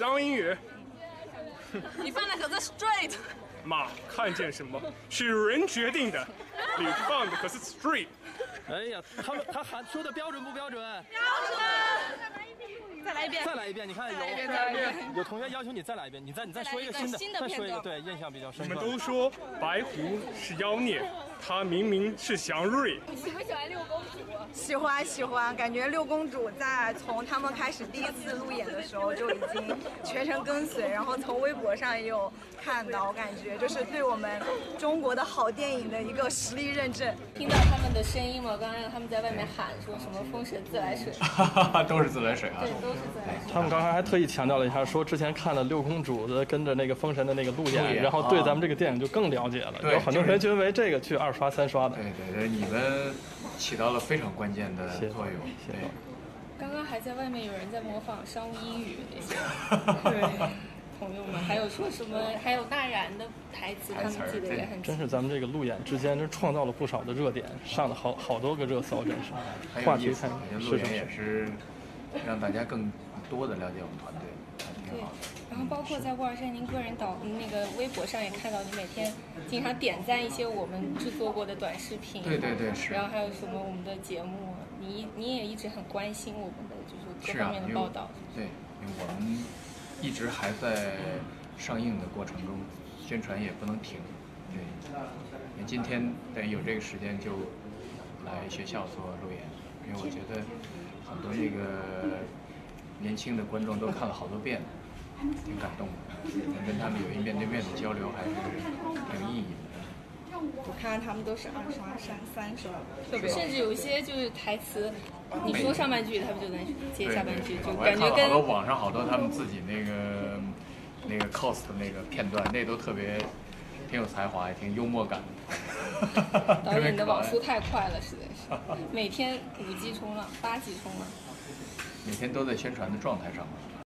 张英语。你放的可是 straight。妈，看见什么是人决定的，你放的可是 straight。哎呀，他们他喊说的标准不标准？标准。再来一遍。再来一遍，你看有有同学要求你再来一遍，你再你再说一个新的，再说一个对印象比较深刻。你们都说白狐是妖孽，他明明是祥瑞。喜不喜欢六公主？喜欢喜欢，感觉六公主在从他们开始第一次路演的时候就已经全程跟随，然后从微博上也有看到，我感觉就是对我们中国的好电影的一个实力认证。听到他们的声音吗？刚刚他们在外面喊说什么“封神自来水”，哈哈哈，都是自来水啊。对，都是自来水。他们刚才还特意强调了一下，说之前看了六公主的跟着那个封神的那个路演，然后对咱们这个电影就更了解了。有很多人觉得这个去二刷三刷的。对对对，你们起到了非常关键的作用。对。刚刚还在外面有人在模仿商务英语那些。对。朋友们，还有说什么？还有纳然的台词，他们记得也很。真是咱们这个路演之间，真创造了不少的热点，上了好好多个热搜，真是。话题看，路演也是让大家更多的了解我们团队，对。然后包括在沃尔善您个人导那个微博上也看到，你每天经常点赞一些我们制作过的短视频。对对对，是。然后还有什么我们的节目，你你也一直很关心我们的就是各方面的报道。对，因为我们。一直还在上映的过程中，宣传也不能停。对，因为今天等于有这个时间就来学校做路演，因为我觉得很多那个年轻的观众都看了好多遍，挺感动的。能跟他们有一面对面的交流，还是挺有意义的。我看看他们都是二刷、三三刷，甚至有一些就是台词，你说上半句，他们就能接下半句，就感觉跟。好多网上好多他们自己那个那个 cos 的那个片段，那都特别挺有才华，也挺幽默感。导演的网速太快了，实在是，每天五 G 冲浪，八 G 冲浪。每天都在宣传的状态上。